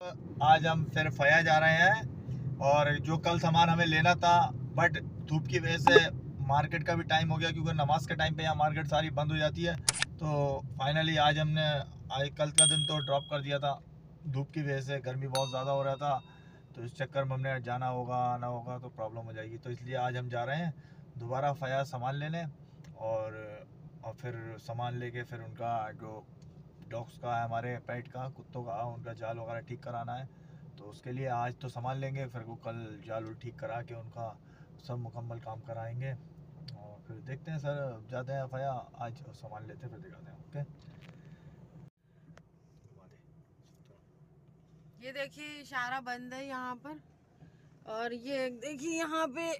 आज हम फिर फया जा रहे हैं और जो कल सामान हमें लेना था बट धूप की वजह से मार्केट का भी टाइम हो गया क्योंकि नमाज़ के टाइम पे यहाँ मार्केट सारी बंद हो जाती है। तो फाइनली आज हमने, आज कल का दिन तो ड्रॉप कर दिया था। धूप की वजह से गर्मी बहुत ज़्यादा हो रहा था तो इस चक्कर में हमने जाना होगा, आना होगा तो प्रॉब्लम हो जाएगी। तो इसलिए आज हम जा रहे हैं, दोबारा फया सामान लेने और और फिर सामान लेके फिर उनका जो डॉग्स का है, हमारे पेट का, कुत्तों का, उनका जाल वगैरह ठीक कराना है। तो उसके लिए आज तो सामान लेंगे, फिर वो कल जाल ठीक करा के उनका सब मुकम्मल काम कराएँगे। और फिर देखते हैं सर जाते हैं फया आज सामान लेते हैं, फिर दिखाते हैं, ओके? ये देखिए, इशारा बंद है यहाँ पर। और ये देखिए, यहाँ पे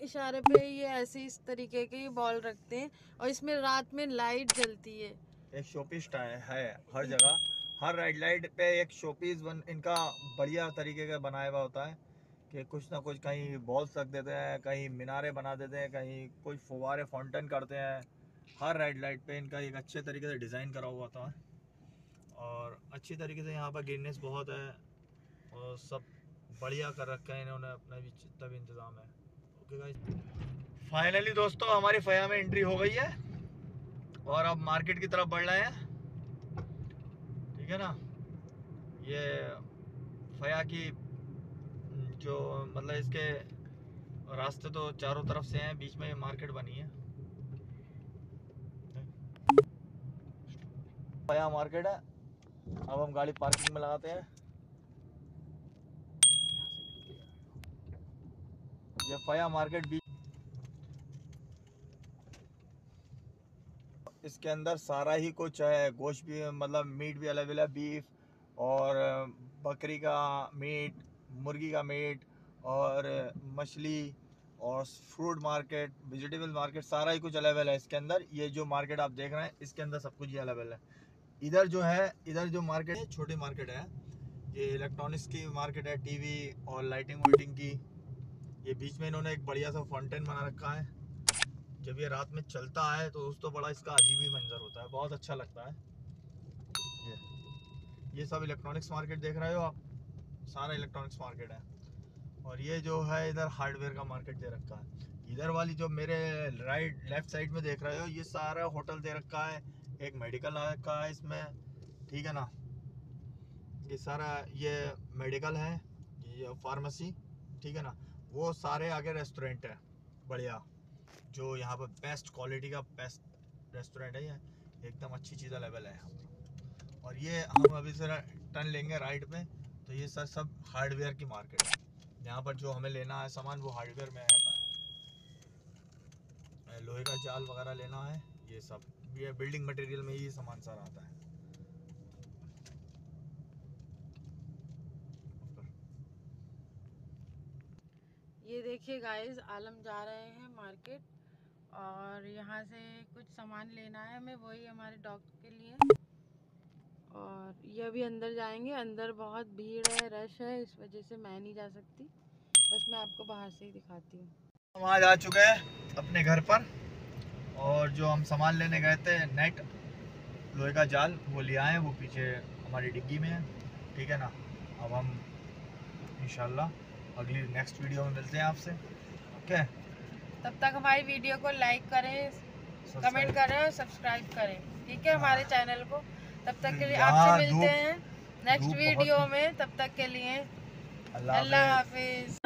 इशारे पे ये ऐसे इस तरीके के बॉल रखते हैं। और इसमें रात में लाइट जलती है। एक शोपीस है हर जगह। हर रेड लाइट पे एक शोपीस बन, इनका बढ़िया तरीके का बनाया हुआ होता है कि कुछ ना कुछ कहीं बॉल्स रख देते हैं, कहीं मीनारे बना देते हैं, कहीं कोई फुवारे फाउंटेन करते हैं। हर रेड लाइट पे इनका एक अच्छे तरीके से डिज़ाइन करा हुआ होता है। और अच्छी तरीके से यहाँ पर ग्रीननेस बहुत है और सब बढ़िया कर रखा है इन्होंने अपना भी जितना भी इंतज़ाम है। ओके फाइनली दोस्तों, हमारी फया में एंट्री हो गई है। और अब मार्केट की तरफ़ बढ़ रहे हैं। ठीक है ना? ये फया की जो मतलब इसके रास्ते तो चारों तरफ़ से हैं, बीच में ये मार्केट बनी है। फया मार्केट है। अब हम गाड़ी पार्किंग में लगाते हैं। ये फया मार्केट बीच इसके अंदर सारा ही कुछ है। गोश्त भी मतलब मीट भी अवेलेबल है, बीफ और, बकरी का मीट, मुर्गी का मीट और, मछली और फ्रूट मार्केट, वेजिटेबल मार्केट सारा ही कुछ अवेलेबल है इसके अंदर। ये जो मार्केट आप देख रहे हैं, इसके अंदर सब कुछ ये अवेलेबल है। इधर जो है, इधर जो मार्केट है, छोटी मार्केट है। ये इलेक्ट्रॉनिक्स की मार्केट है, टीवी और लाइटिंग वाइटिंग की। ये बीच में इन्होंने एक बढ़िया सा फाउंटेन बना रखा है। जब ये रात में चलता है तो उस तो बड़ा इसका अजीब ही मंजर होता है, बहुत अच्छा लगता है। ये ये सब इलेक्ट्रॉनिक्स मार्केट देख रहे हो आप? सारा इलेक्ट्रॉनिक्स मार्केट है। और ये जो है, इधर हार्डवेयर का मार्केट दे रखा है। इधर वाली जो मेरे राइट लेफ़्ट साइड में देख रहे हो, ये सारा होटल दे रखा है। एक मेडिकल आ रखा है इसमें, ठीक है ना? ये सारा, ये मेडिकल है, ये फार्मेसी ठीक है ना? वो सारे आगे रेस्टोरेंट है, बढ़िया। जो यहाँ पर बेस्ट क्वालिटी का बेस्ट रेस्टोरेंट है ये एकदम अच्छी चीज़ अवेलेबल है यहाँ और ये हम अभी से टर्न लेंगे राइट पे तो ये सर सब हार्डवेयर की मार्केट है। यहाँ पर जो हमें लेना है सामान, वो हार्डवेयर में आता है। लोहे का जाल वगैरह लेना है, ये सब। ये बिल्डिंग मटेरियल में ये सामान सारा आता है। ये देखिए गाइस आलम जा रहे हैं मार्केट और यहाँ से कुछ सामान लेना है हमें, वही हमारे डॉग के लिए। और ये अभी अंदर जाएँगे, अंदर बहुत भीड़ है, रश है, इस वजह से मैं नहीं जा सकती। बस मैं आपको बाहर से ही दिखाती हूँ। हम आज आ चुके हैं अपने घर पर, और जो हम सामान लेने गए थे, नेट, लोहे का जाल, वो ले आए वो पीछे हमारी डिग्गी में है, ठीक है ना? अब हम, इंशाल्लाह, अगली नेक्स्ट वीडियो में मिलते हैं आपसे ओके तब तक हमारी वीडियो को लाइक करें कमेंट करें और सब्सक्राइब करें। ठीक है हमारे चैनल को। तब तक के लिए आपसे मिलते हैं नेक्स्ट वीडियो में। तब तक के लिए अल्लाह हाफिज।